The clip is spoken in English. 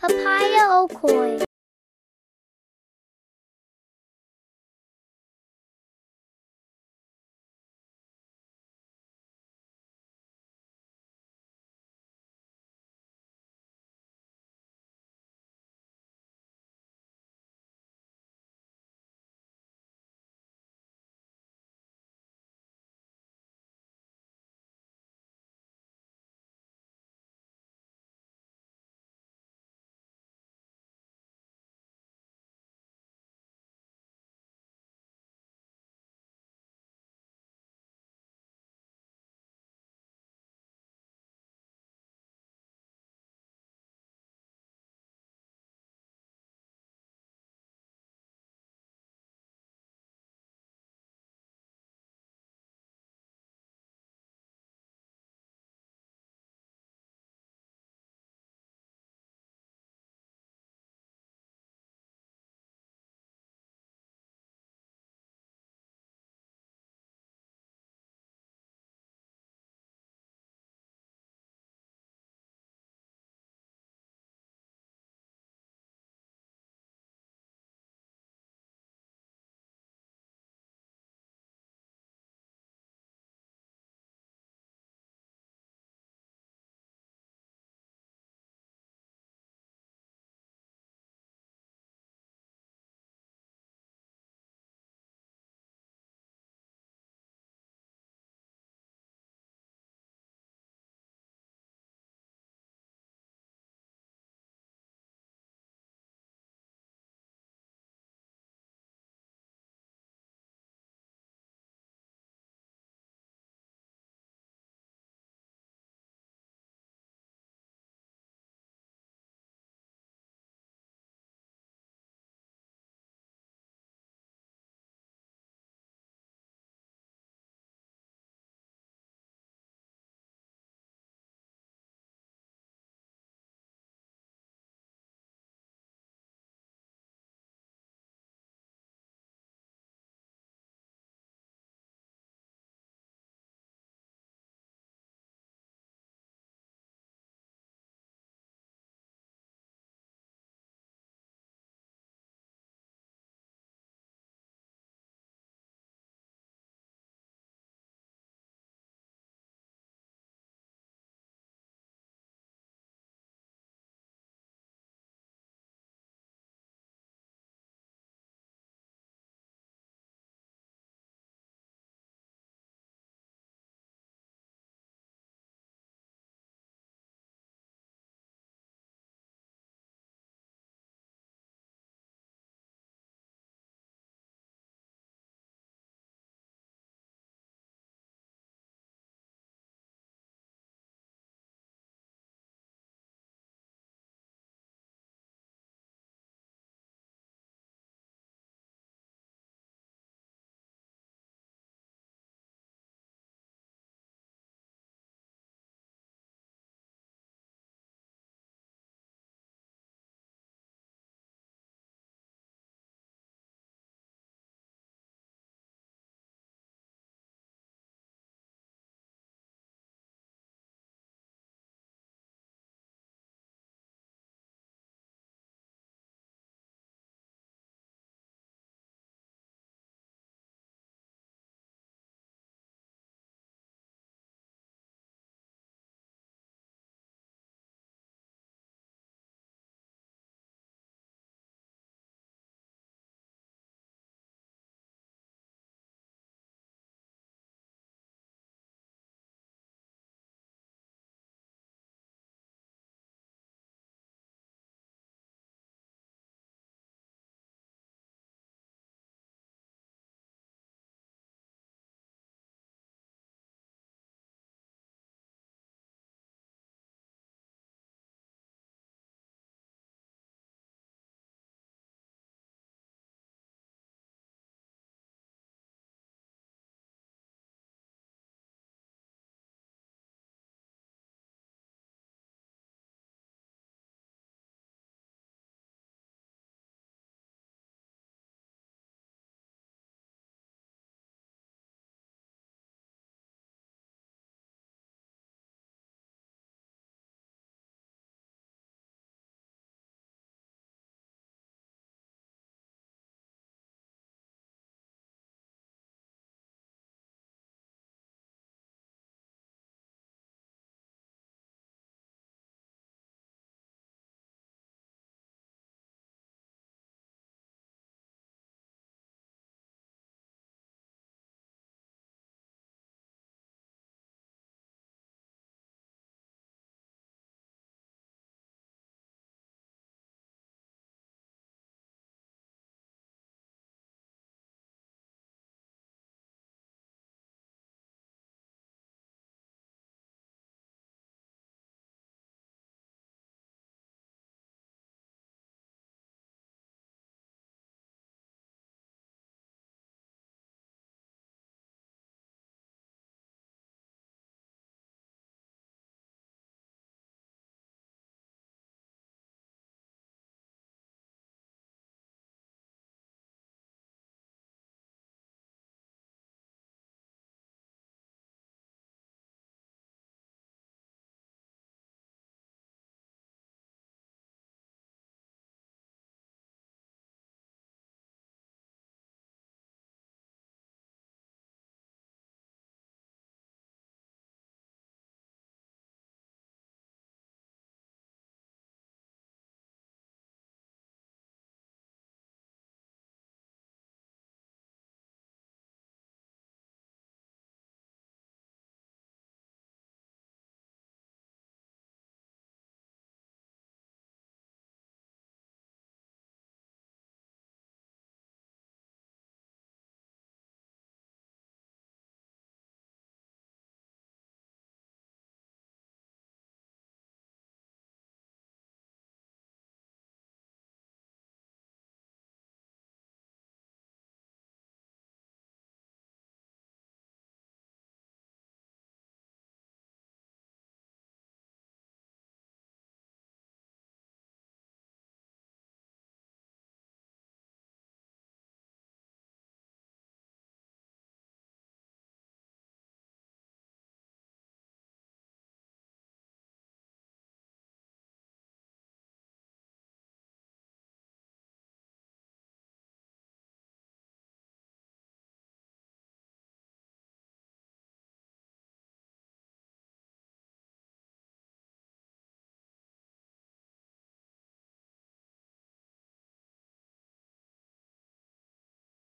Papaya Okoi.